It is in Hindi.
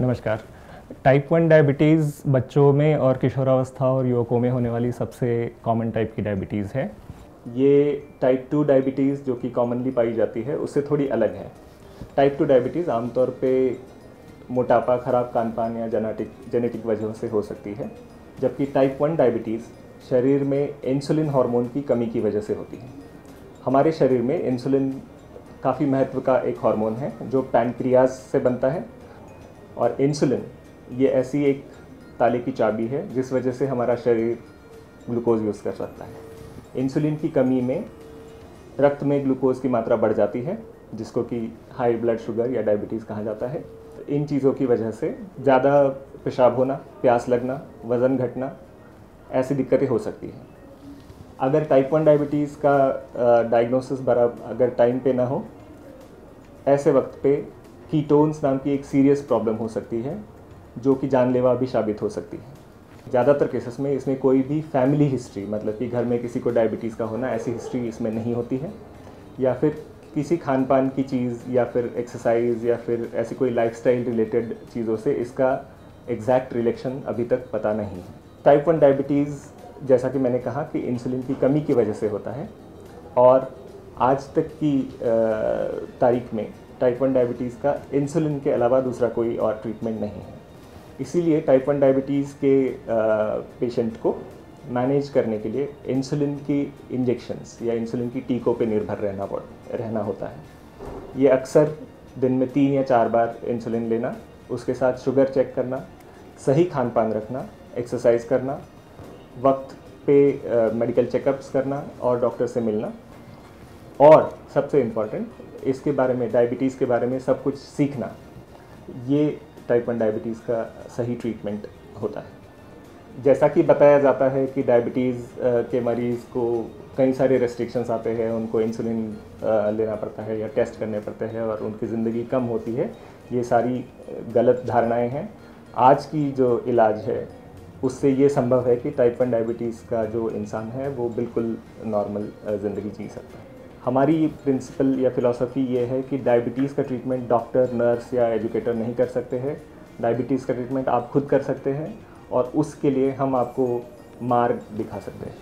नमस्कार। टाइप वन डायबिटीज़ बच्चों में और किशोरावस्था और युवकों में होने वाली सबसे कॉमन टाइप की डायबिटीज़ है। ये टाइप टू डायबिटीज़ जो कि कॉमनली पाई जाती है, उससे थोड़ी अलग है। टाइप टू डायबिटीज़ आमतौर पे मोटापा, ख़राब खान पान या जेनेटिक जेनेटिक वजहों से हो सकती है। जबकि टाइप वन डायबिटीज़ शरीर में इंसुलिन हार्मोन की कमी की वजह से होती है। हमारे शरीर में इंसुलिन काफ़ी महत्व का एक हार्मोन है, जो पैनक्रियाज से बनता है। और इंसुलिन, ये ऐसी एक ताले की चाबी है, जिस वजह से हमारा शरीर ग्लूकोज यूज़ कर सकता है। इंसुलिन की कमी में रक्त में ग्लूकोज की मात्रा बढ़ जाती है, जिसको कि हाई ब्लड शुगर या डायबिटीज़ कहा जाता है। इन चीज़ों की वजह से ज़्यादा पेशाब होना, प्यास लगना, वज़न घटना, ऐसी दिक्कतें हो सकती हैं। अगर टाइप वन डायबिटीज़ का डायग्नोसिस बराबर अगर टाइम पे ना हो ऐसे वक्त पे कीटोन्स नाम की एक सीरियस प्रॉब्लम हो सकती है, जो कि जानलेवा भी साबित हो सकती है। ज़्यादातर केसेस में इसमें कोई भी फैमिली हिस्ट्री मतलब कि घर में किसी को डायबिटीज़ का होना, ऐसी हिस्ट्री इसमें नहीं होती है। या फिर किसी खान पान की चीज़, या फिर एक्सरसाइज या फिर ऐसी कोई लाइफस्टाइल रिलेटेड चीज़ों से इसका एग्जैक्ट रिलेक्शन अभी तक पता नहीं है। टाइप वन डायबिटीज़ जैसा कि मैंने कहा कि इंसुलिन की कमी की वजह से होता है, और आज तक की तारीख में टाइप वन डायबिटीज़ का इंसुलिन के अलावा दूसरा कोई और ट्रीटमेंट नहीं है। इसीलिए टाइप वन डायबिटीज़ के पेशेंट को मैनेज करने के लिए इंसुलिन की इंजेक्शन्स या इंसुलिन की टीकों पे निर्भर रहना पड़, रहना होता है। ये अक्सर दिन में तीन या चार बार इंसुलिन लेना, उसके साथ शुगर चेक करना, सही खान पान रखना एक्सरसाइज करना, वक्त पे मेडिकल चेकअप्स करना और डॉक्टर से मिलना और सबसे इंपॉर्टेंट इसके बारे में डायबिटीज़ के बारे में सब कुछ सीखना, ये टाइप वन डायबिटीज़ का सही ट्रीटमेंट होता है। जैसा कि बताया जाता है कि डायबिटीज़ के मरीज़ को कई सारे रेस्ट्रिक्शंस आते हैं, उनको इंसुलिन लेना पड़ता है या टेस्ट करने पड़ते हैं और उनकी ज़िंदगी कम होती है, ये सारी गलत धारणाएँ हैं। आज की जो इलाज है, उससे ये संभव है कि टाइप वन डायबिटीज़ का जो इंसान है, वो बिल्कुल नॉर्मल ज़िंदगी जी सकता है। हमारी प्रिंसिपल या फिलॉसफी ये है कि डायबिटीज़ का ट्रीटमेंट डॉक्टर नर्स या एजुकेटर नहीं कर सकते हैं। डायबिटीज़ का ट्रीटमेंट आप खुद कर सकते हैं और उसके लिए हम आपको मार्ग दिखा सकते हैं।